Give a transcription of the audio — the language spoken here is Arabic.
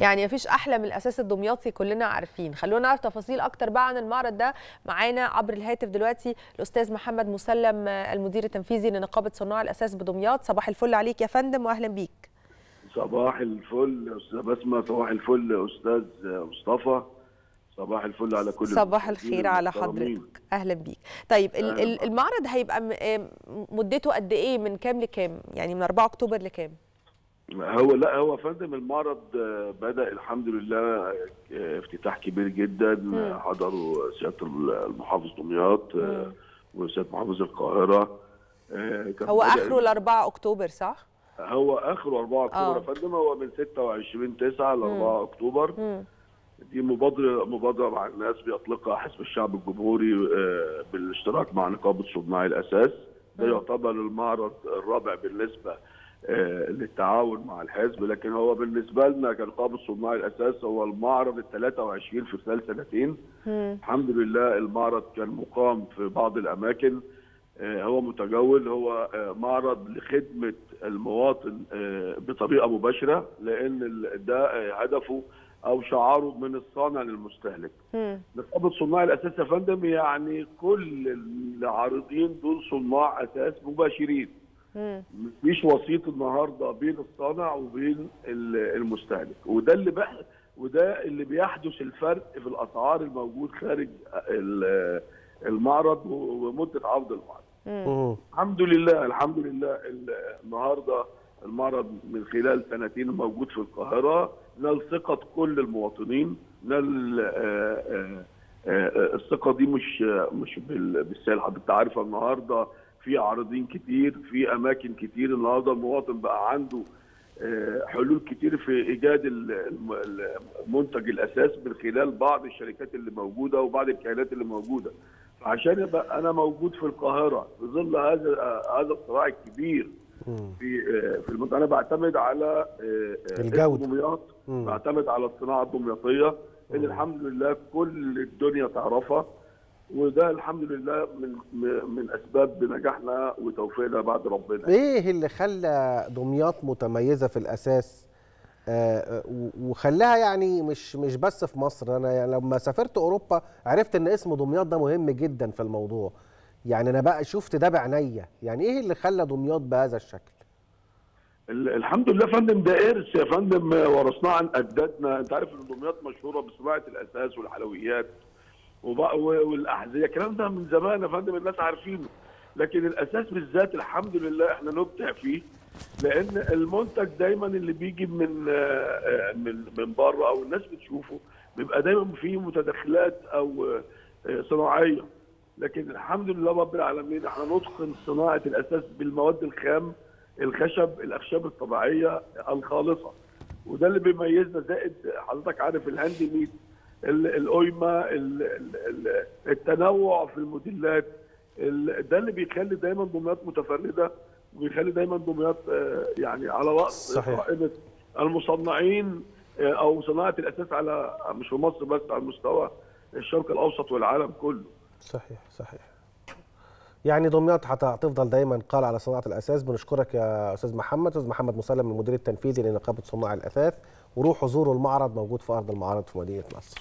يعني مفيش أحلى من الأساس الدمياطي كلنا عارفين. خلونا نعرف تفاصيل أكتر بقى عن المعرض ده. معانا عبر الهاتف دلوقتي الأستاذ محمد مسلم المدير التنفيذي لنقابة صناع الأساس بدمياط. صباح الفل عليك يا فندم واهلا بيك. صباح الفل أستاذ بسمة. صباح الفل أستاذ مصطفى. صباح الفل على كل صباح الخير على. حضرتك. أهلا بيك. طيب أهلاً ال- المعرض هيبقى آم، مدته قد إيه؟ من كام لكام؟ يعني من 4 أكتوبر لكام؟ هو لا هو فندم المعرض آه، بدأ الحمد لله آه، افتتاح كبير جدا. حضروا سيادة المحافظ دمياط آه، وسيادة محافظ القاهرة هو اخره ال 4 أكتوبر صح هو اخره 4 أكتوبر. يا فندم هو من 26 9 ل 4 أكتوبر. دي مبادرة مبادرة مع الناس بيطلقها حزب الشعب الجمهوري بالاشتراك مع نقابة صناع الأساس ده. يعتبر المعرض الرابع بالنسبة آه، للتعاون مع الحزب لكن هو بالنسبة لنا كنقابة صناع الأساس هو المعرض ال 23 في خلال سنتين. الحمد لله المعرض كان مقام في بعض الأماكن آه، هو متجول هو آه، معرض لخدمة المواطن آه، بطريقة مباشرة لأن ده آه، هدفه أو شعاره من الصانع للمستهلك مم. نقابة صناع الأساس يا فندم يعني كل العارضين دول صناع أساس مباشرين مم. مفيش وسيط النهارده بين الصانع وبين ال- المستهلك. وده اللي بح وده اللي بيحدث الفرق في الأسعار الموجود خارج ال- المعرض ومدة عرض المعرض. الحمد لله الحمد لله ال- النهارده المعرض من خلال سنتين موجود في القاهرة نال ثقة كل المواطنين نال آه، آه، آه، الثقة دي مش مش بال- بالسهل حضرتك عارفه النهارده في عارضين كتير في أماكن كتير النهارده المواطن بقى عنده آه، حلول كتير في إيجاد ال- الم- المنتج الأساس من خلال بعض الشركات اللي موجودة وبعض الكيانات اللي موجودة فعشان يبقى أنا موجود في القاهرة في ظل هذا هذا الصراع الكبير. في آه، في المنطقة أنا بعتمد على آه،. اسم دمياط. بعتمد على الصناعة الدمياطية اللي الحمد لله كل الدنيا تعرفها وده الحمد لله من من أسباب نجاحنا وتوفيقنا بعد ربنا. إيه اللي خلى دمياط متميزة في الأساس؟ آه، آه، وخلاها يعني مش مش بس في مصر. أنا يعني لما سافرت أوروبا عرفت إن اسم دمياط ده مهم جدا في الموضوع. يعني أنا بقى شفت ده بعينيا يعني إيه اللي خلى دمياط بهذا الشكل؟ ال- الحمد لله فندم ده إرث يا فندم. ورثناه عن أجدادنا. أنت عارف إن دمياط مشهورة بصناعة الأساس والحلويات. والاحذيه الكلام ده من زمان يا فندم الناس عارفينه. لكن الأساس بالذات الحمد لله إحنا نبدع فيه لأن المنتج دايما اللي بيجي من آه، من من بره أو الناس بتشوفه بيبقى دايما فيه متداخلات أو آه، صناعية. لكن الحمد لله رب العالمين إحنا نتقن صناعة الأساس بالمواد الخام الخشب الأخشاب الطبيعية الخالصة. وده اللي بيميزنا زائد حضرتك عارف ال hand made. القيمه ال- ال- ال- التنوع في الموديلات. ال- ده اللي بيخلي دايما دمياط متفرده وبيخلي دايما دمياط آه، يعني على صحيح. قائمة المصنعين آه، أو صناعة الأثاث على مش في مصر بس على مستوى الشرق الأوسط والعالم كله. صحيح صحيح. يعني دمياط هت- هتفضل دايما قال على صناعة الأساس بنشكرك يا أستاذ محمد. أستاذ محمد مسلم المدير التنفيذي لنقابة صناع الأثاث وروحوا زوروا المعرض موجود في أرض المعارض في مدينة نصر.